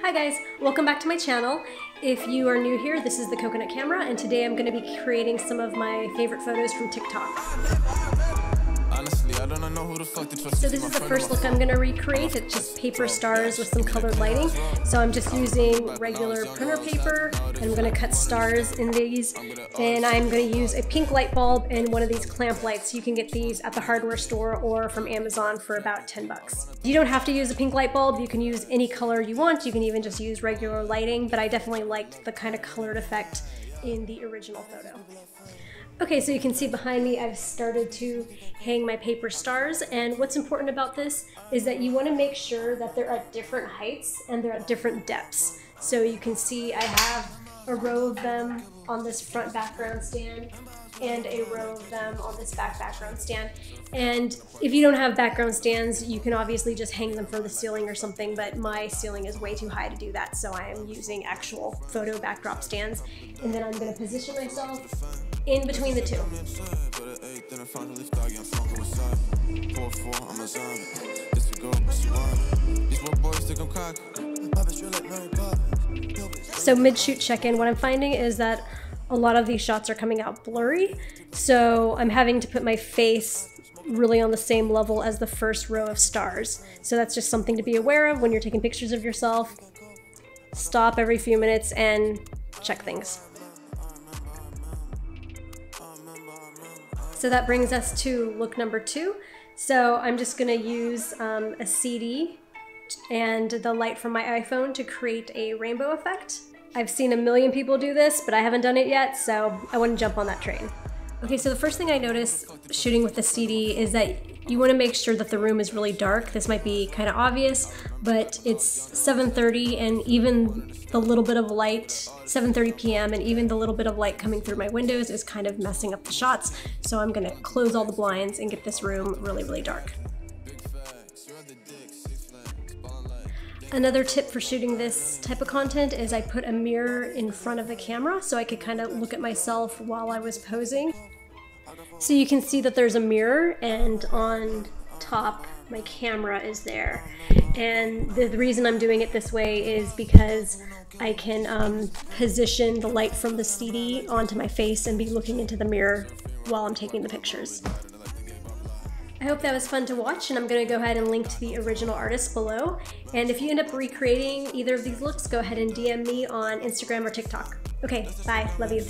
Hi guys, welcome back to my channel. If you are new here, this is the Coconut Camera and today I'm going to be creating some of my favorite photos from TikTok. So this is the first look I'm going to recreate. It's just paper stars with some colored lighting. So I'm just using regular printer paper and I'm going to cut stars in these. And I'm going to use a pink light bulb and one of these clamp lights. You can get these at the hardware store or from Amazon for about 10 bucks. You don't have to use a pink light bulb. You can use any color you want. You can even just use regular lighting, but I definitely liked the kind of colored effect in the original photo. Okay, so you can see behind me I've started to hang my paper stars and what's important about this is that you want to make sure that they're at different heights and they're at different depths. So you can see I have a row of them on this front background stand and a row of them on this back background stand. And if you don't have background stands, you can obviously just hang them from the ceiling or something, but my ceiling is way too high to do that, so I am using actual photo backdrop stands. And then I'm gonna position myself in between the two. So mid-shoot check-in, what I'm finding is that a lot of these shots are coming out blurry. So I'm having to put my face really on the same level as the first row of stars. So that's just something to be aware of when you're taking pictures of yourself. Stop every few minutes and check things. So that brings us to look number two. So I'm just gonna use um, a CD and the light from my iPhone to create a rainbow effect. I've seen a million people do this, but I haven't done it yet, so I wouldn't jump on that train. Okay, so the first thing I notice shooting with the CD is that you want to make sure that the room is really dark. This might be kind of obvious, but it's 7.30 and even the little bit of light, 7.30 p.m. and even the little bit of light coming through my windows is kind of messing up the shots. So I'm gonna close all the blinds and get this room really, really dark. Another tip for shooting this type of content is I put a mirror in front of the camera so I could kind of look at myself while I was posing. So you can see that there's a mirror and on top my camera is there. And the, reason I'm doing it this way is because I can um, position the light from the CD onto my face and be looking into the mirror while I'm taking the pictures. I hope that was fun to watch and I'm going to go ahead and link to the original artist below. And if you end up recreating either of these looks, go ahead and DM me on Instagram or TikTok. Okay, bye. Love you.